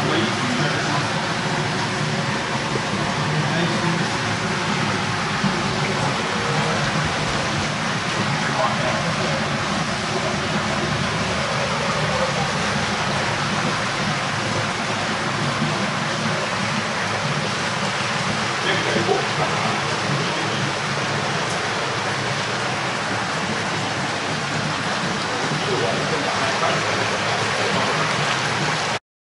crazy